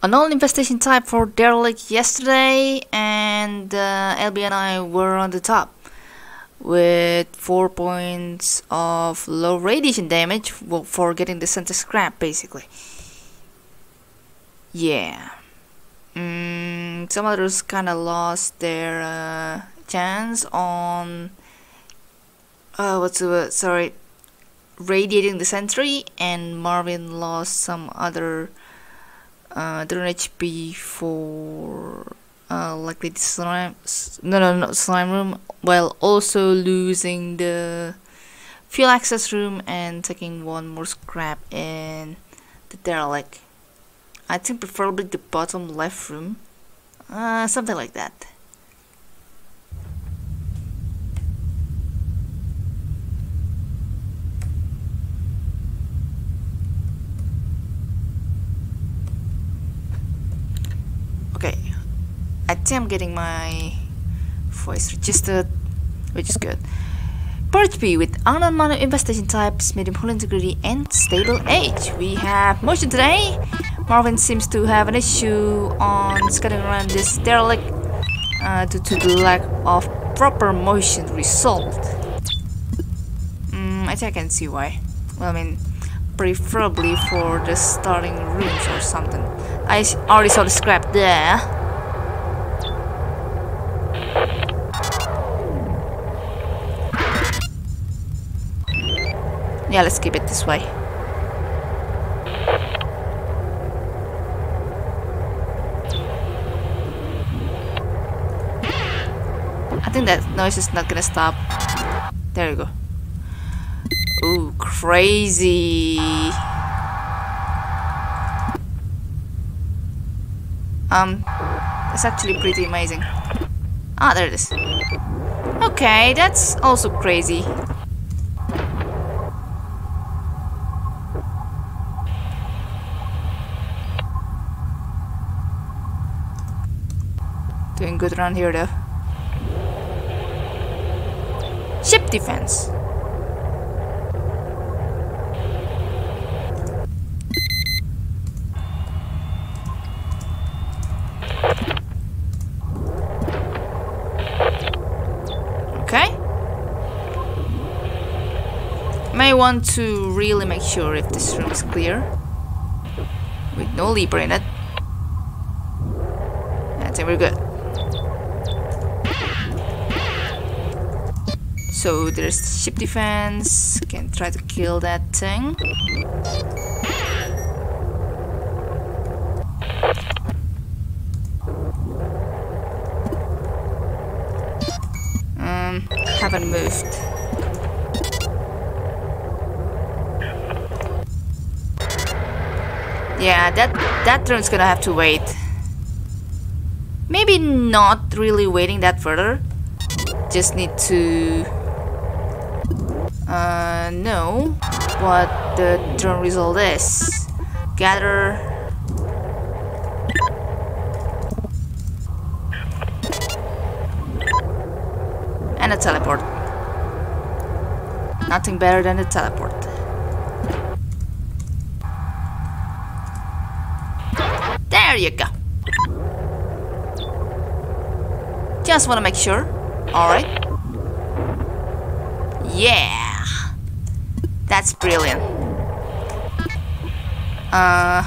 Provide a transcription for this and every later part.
A null infestation type for derelict yesterday, and uh, LB and I were on the top with 4 points of low radiation damage for getting the center scrap basically. Yeah. Mm, some others kinda lost their uh, chance on uh, what's the word? Sorry, radiating the sentry, and Marvin lost some other uh, drone HP for uh, likely the slime. No, no, not slime room. While also losing the fuel access room and taking one more scrap in the derelict. I think preferably the bottom left room. Uh, something like that. I think I'm getting my voice registered, which is good. Purge B with unknown mono infestation types, medium hull integrity, and stable age. We have motion today. Marvin seems to have an issue on scuttling around this derelict uh, due to the lack of proper motion result. Mm, I think I can see why. Well, I mean, preferably for the starting rooms or something. I already saw the scrap there. Yeah, let's keep it this way. I think that noise is not gonna stop. There you go. Ooh, crazy. Um, it's actually pretty amazing. Ah, there it is. Okay, that's also crazy. Doing good around here though. Ship defense. Okay. May want to really make sure if this room is clear. With no leaper in it. I think we're good. So there's ship defense. Can try to kill that thing. Um, haven't moved. Yeah, that that drone's gonna have to wait. Maybe not really waiting that further. Just need to uh, know what the drone result is. Gather and a teleport. Nothing better than a teleport. There you go. Just want to make sure. Alright. Yeah. That's brilliant. Uh,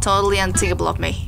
totally unthinkable of me.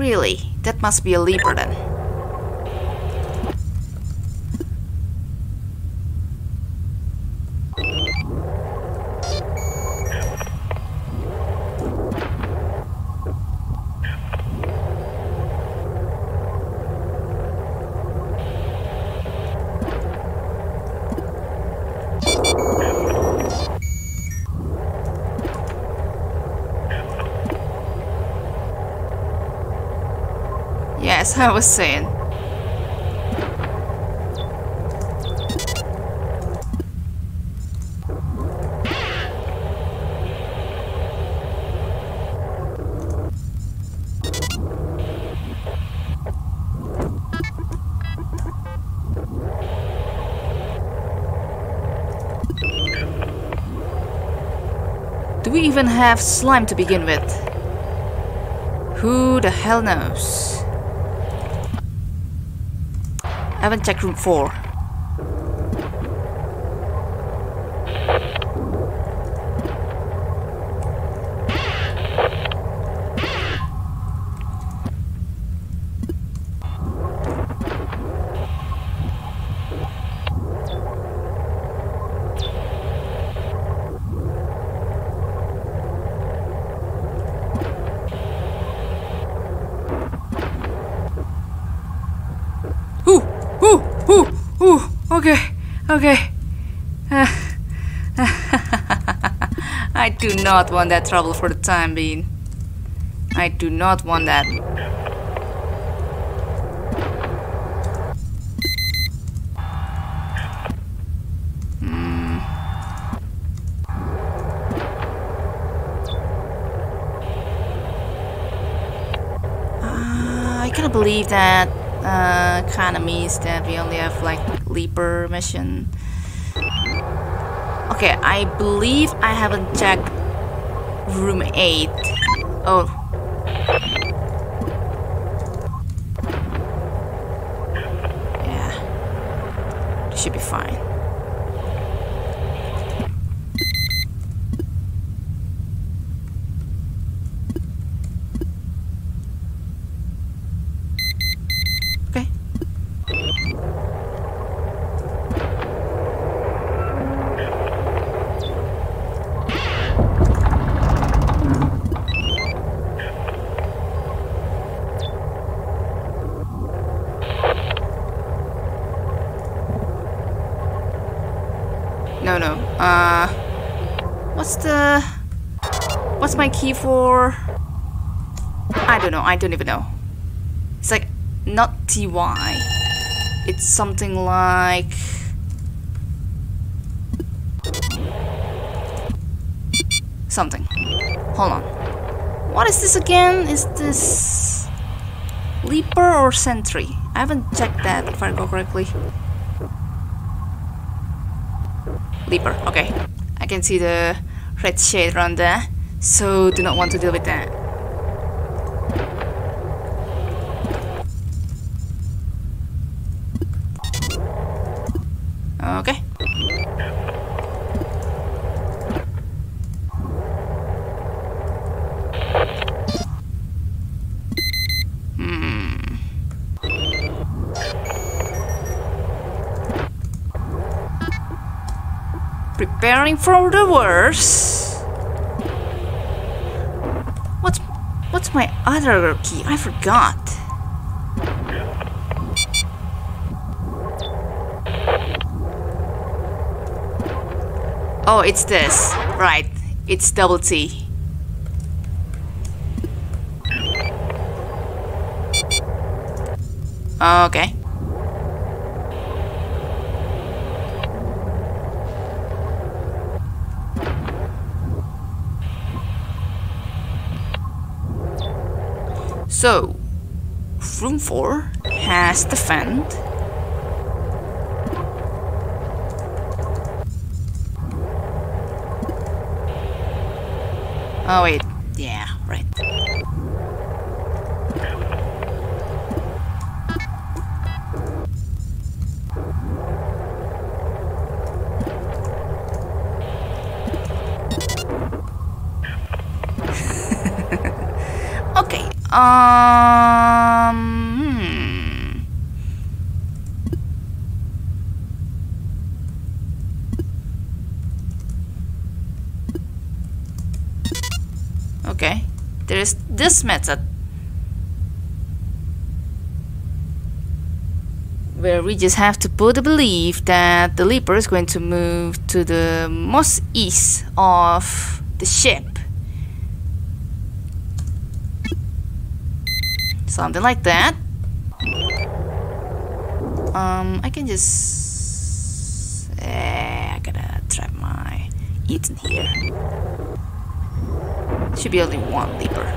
Really? That must be a leaper then. Yes, I was saying. Do we even have slime to begin with? Who the hell knows? I haven't checked room 4. Ooh, ooh, ooh, ooh. Okay, okay. Uh, I do not want that trouble for the time being. I do not want that. Hmm. Uh, I cannot believe that uh, kind of means that we only have like leaper mission. Okay, I believe I haven't checked room 8. Oh. Yeah. Should be fine. Okay. No, no. Uh, what's the, what's my key for? I don't know. I don't even know. It's like not TY. It's something like. Something. Hold on. What is this again? Is this. Leaper or Sentry? I haven't checked that if I go correctly. Leaper, okay. I can see the red shade around there, so do not want to deal with that. Okay. Hmm. Preparing for the worst. What's what's my other key? I forgot. Oh, it's this. Right. It's double T. Okay. So, room 4 has the vent. Oh wait, yeah, right. Um... hmm. Okay, there is this method where we just have to put a belief that the leaper is going to move to the most east of the ship. Something like that. Um, I can just. Eh, I gotta trap my Ethan here. Should be only one leaper.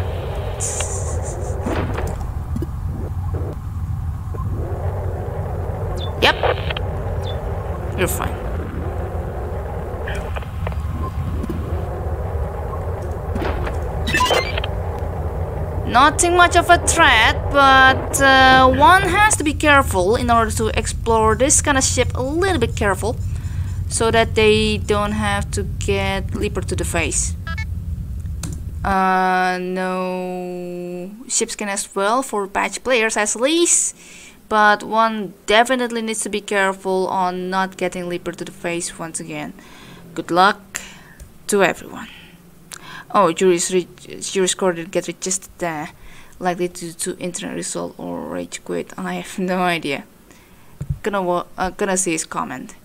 Yep. You're fine. Nothing much of a threat, but uh, one has to be careful in order to explore this kind of ship a little bit careful so that they don't have to get leaper to the face. Uh, no ship scan as well for patch players as least, but one definitely needs to be careful on not getting leaper to the face once again. Good luck to everyone. Oh, jury's, jury score did get registered uh, likely due to internet result or rage quit. I have no idea. Gonna uh, gonna see his comment.